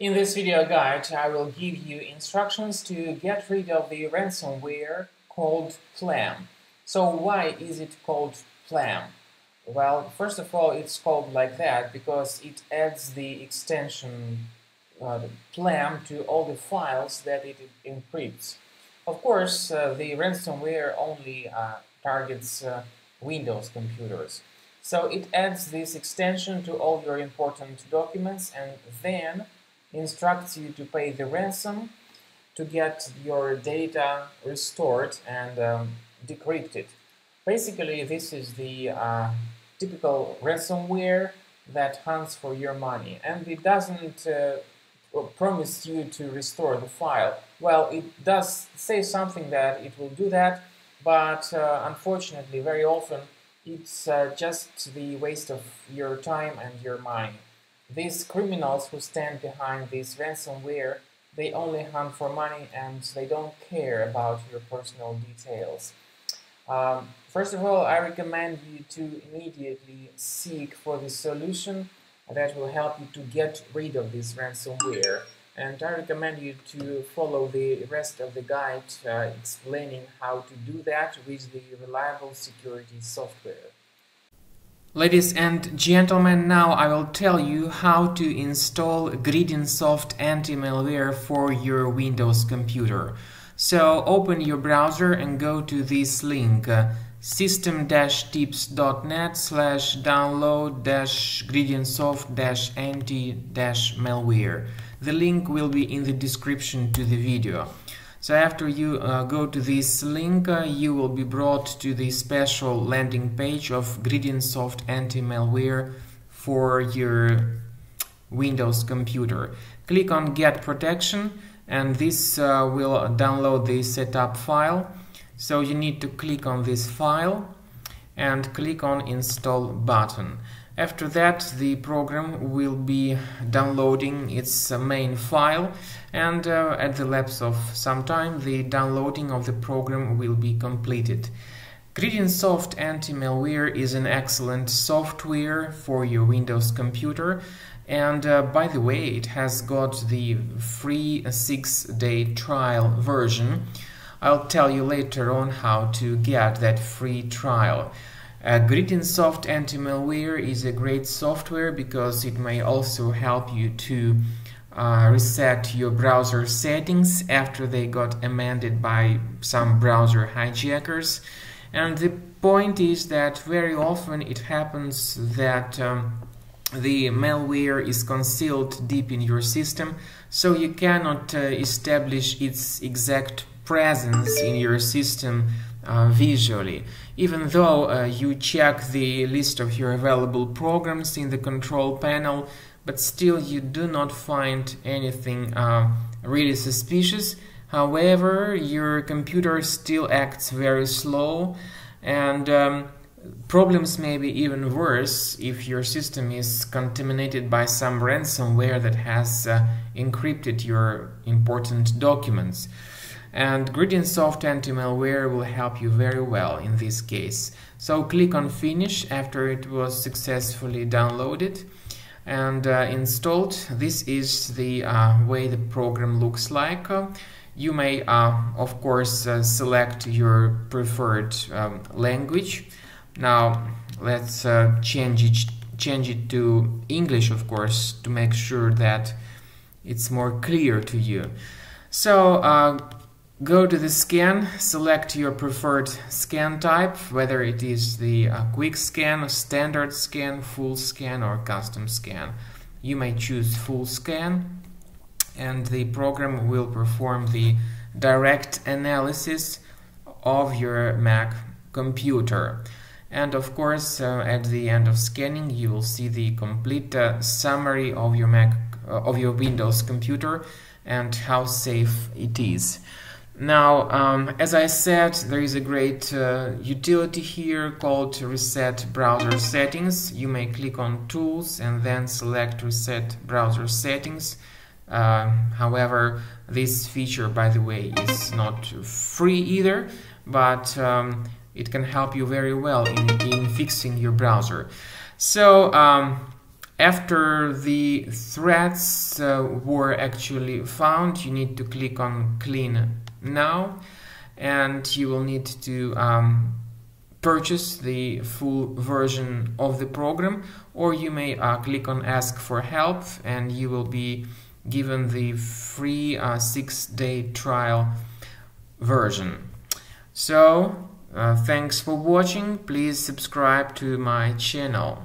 In this video guide, I will give you instructions to get rid of the ransomware called Plam. So why is it called Plam? Well, first of all, it's called like that because it adds the extension uh, Plam to all the files that it encrypts. Of course, uh, the ransomware only uh, targets uh, Windows computers. So it adds this extension to all your important documents and then instructs you to pay the ransom to get your data restored and um, decrypted. Basically, this is the uh, typical ransomware that hunts for your money and it doesn't uh, promise you to restore the file. Well, it does say something that it will do that, but uh, unfortunately, very often it's uh, just the waste of your time and your money. These criminals who stand behind this ransomware, they only hunt for money and they don't care about your personal details. Um, first of all, I recommend you to immediately seek for the solution that will help you to get rid of this ransomware. And I recommend you to follow the rest of the guide uh, explaining how to do that with the reliable security software. Ladies and gentlemen, now I will tell you how to install Gridinsoft anti-malware for your Windows computer. So open your browser and go to this link uh, system-tips.net slash download gridinsoft anti-malware. The link will be in the description to the video. So after you uh, go to this link, uh, you will be brought to the special landing page of Gridinsoft anti-malware for your Windows computer. Click on Get Protection and this uh, will download the setup file. So you need to click on this file and click on Install button. After that, the program will be downloading its main file and uh, at the lapse of some time, the downloading of the program will be completed. Gridinsoft Anti-Malware is an excellent software for your Windows computer and uh, by the way, it has got the free 6-day trial version. I'll tell you later on how to get that free trial. Uh, Gridinsoft Anti-Malware is a great software because it may also help you to uh, reset your browser settings after they got amended by some browser hijackers. And the point is that very often it happens that um, the malware is concealed deep in your system, so you cannot uh, establish its exact presence in your system uh, visually. Even though uh, you check the list of your available programs in the control panel, but still you do not find anything uh, really suspicious. However, your computer still acts very slow and um, problems may be even worse if your system is contaminated by some ransomware that has uh, encrypted your important documents. And Gridinsoft anti-malware will help you very well in this case. So click on finish after it was successfully downloaded and uh, installed. This is the uh, way the program looks like. Uh, you may, uh, of course, uh, select your preferred um, language. Now let's uh, change it change it to English, of course, to make sure that it's more clear to you. So Go to the scan, select your preferred scan type, whether it is the uh, quick scan, standard scan, full scan or custom scan. You may choose full scan and the program will perform the direct analysis of your Mac computer. And of course, uh, at the end of scanning, you will see the complete uh, summary of your Mac, uh, of your Windows computer and how safe it is. Now, um, as I said, there is a great uh, utility here called Reset Browser Settings. You may click on Tools and then select Reset Browser Settings. Uh, however, this feature, by the way, is not free either, but um, it can help you very well in, in fixing your browser. So, um, after the threads uh, were actually found you need to click on clean now and you will need to um, purchase the full version of the program or you may uh, click on ask for help and you will be given the free uh, six day trial version. So uh, thanks for watching. Please subscribe to my channel